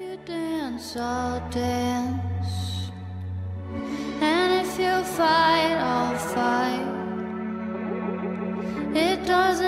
If you dance, I'll dance. And if you fight, I'll fight. It doesn't